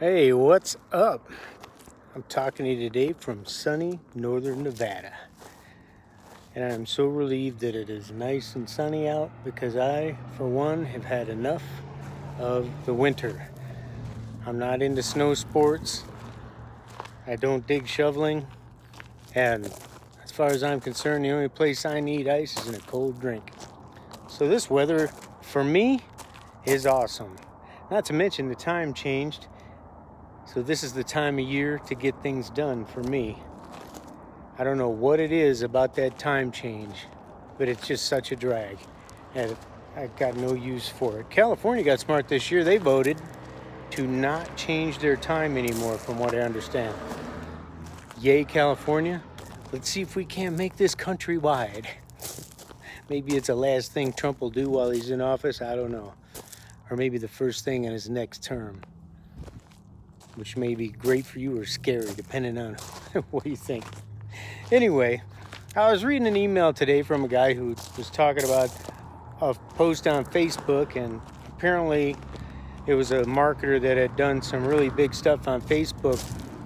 Hey, what's up? I'm talking to you today from sunny northern Nevada. And I'm so relieved that it is nice and sunny out because I, for one, have had enough of the winter. I'm not into snow sports. I don't dig shoveling. And as far as I'm concerned, the only place I need ice is in a cold drink. So this weather, for me, is awesome. Not to mention the time changed. So this is the time of year to get things done for me. I don't know what it is about that time change, but it's just such a drag. And I've got no use for it. California got smart this year. They voted to not change their time anymore, from what I understand. Yay, California. Let's see if we can't make this countrywide. maybe it's the last thing Trump will do while he's in office. I don't know. Or maybe the first thing in his next term, which may be great for you or scary, depending on what you think. Anyway, I was reading an email today from a guy who was talking about a post on Facebook, and apparently it was a marketer that had done some really big stuff on Facebook,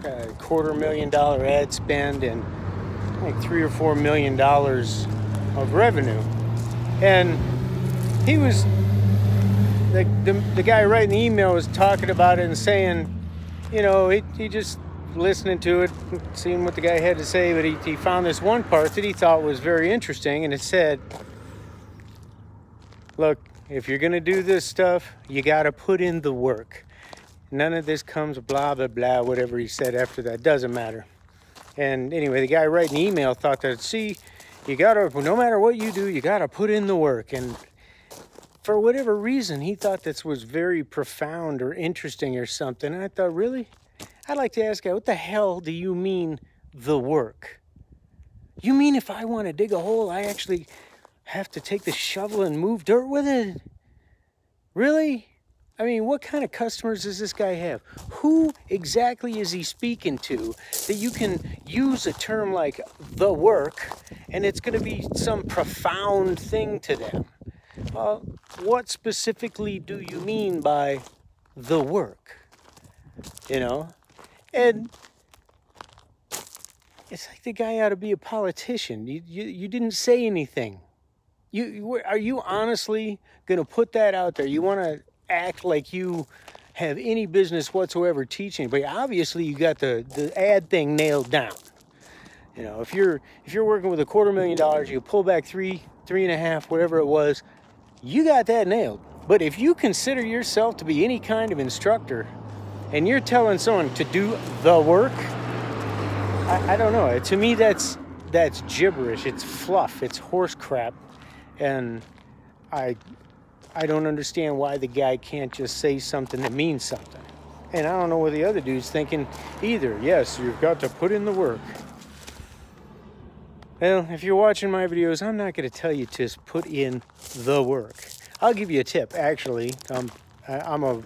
uh, quarter million dollar ad spend, and like three or four million dollars of revenue. And he was, the, the, the guy writing the email was talking about it and saying, you know, he, he just listening to it, seeing what the guy had to say, but he, he found this one part that he thought was very interesting, and it said, Look, if you're going to do this stuff, you got to put in the work. None of this comes blah, blah, blah, whatever he said after that. Doesn't matter. And anyway, the guy writing the email thought that, see, you got to, no matter what you do, you got to put in the work. And for whatever reason, he thought this was very profound or interesting or something. And I thought, really? I'd like to ask you, what the hell do you mean the work? You mean if I want to dig a hole, I actually have to take the shovel and move dirt with it? Really? I mean, what kind of customers does this guy have? Who exactly is he speaking to that you can use a term like the work and it's going to be some profound thing to them? Well, what specifically do you mean by the work? You know? And it's like the guy ought to be a politician. You, you, you didn't say anything. You, you are you honestly going to put that out there? You want to act like you have any business whatsoever teaching, but obviously you got the, the ad thing nailed down. You know, if you're if you're working with a quarter million dollars, you pull back three, three and a half, whatever it was, you got that nailed. But if you consider yourself to be any kind of instructor and you're telling someone to do the work, I, I don't know. To me that's that's gibberish. It's fluff. It's horse crap and I I don't understand why the guy can't just say something that means something. And I don't know what the other dude's thinking either. Yes, you've got to put in the work. Well, if you're watching my videos, I'm not going to tell you to put in the work. I'll give you a tip, actually. Um, I, I'm a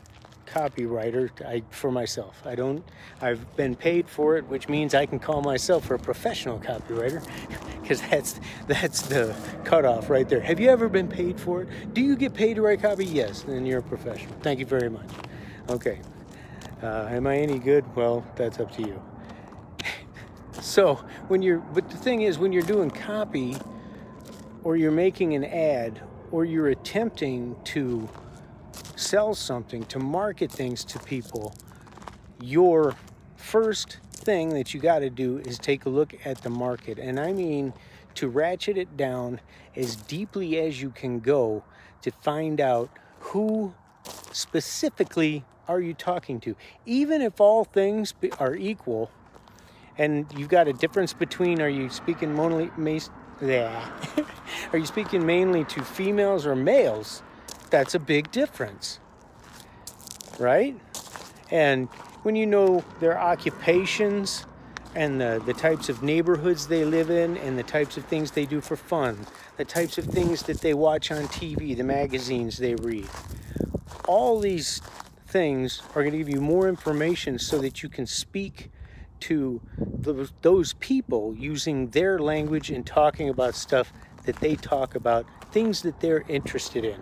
copywriter I, for myself. I don't, I've been paid for it, which means I can call myself a professional copywriter because that's, that's the cutoff right there. Have you ever been paid for it? Do you get paid to write copy? Yes, then you're a professional. Thank you very much. Okay. Uh, am I any good? Well, that's up to you. So when you're, but the thing is, when you're doing copy or you're making an ad or you're attempting to sell something, to market things to people, your first thing that you got to do is take a look at the market. And I mean to ratchet it down as deeply as you can go to find out who specifically are you talking to. Even if all things are equal and you've got a difference between are you speaking mainly, yeah. are you speaking mainly to females or males? that's a big difference, right? And when you know their occupations and the, the types of neighborhoods they live in and the types of things they do for fun, the types of things that they watch on TV, the magazines they read, all these things are going to give you more information so that you can speak to those, those people using their language and talking about stuff that they talk about, things that they're interested in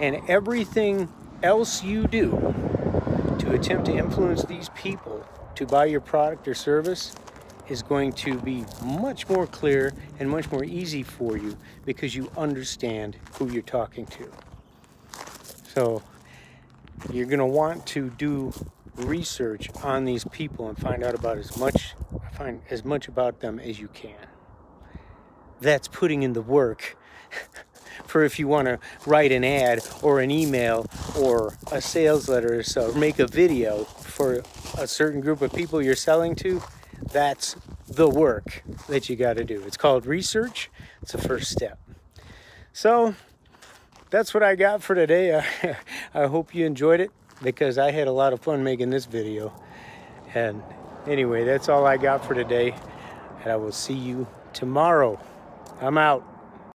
and everything else you do to attempt to influence these people to buy your product or service is going to be much more clear and much more easy for you because you understand who you're talking to. So you're going to want to do research on these people and find out about as much find as much about them as you can. That's putting in the work for if you want to write an ad or an email or a sales letter or so, make a video for a certain group of people you're selling to, that's the work that you got to do. It's called research. It's the first step. So that's what I got for today. I, I hope you enjoyed it because I had a lot of fun making this video. And anyway, that's all I got for today. And I will see you tomorrow. I'm out.